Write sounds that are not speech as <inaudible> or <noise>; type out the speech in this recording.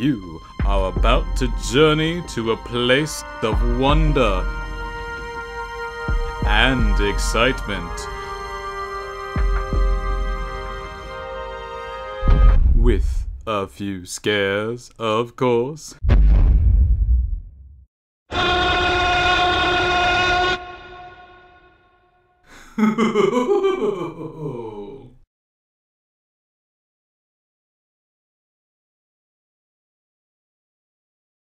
You are about to journey to a place of wonder and excitement. With a few scares, of course. <laughs>